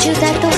中だと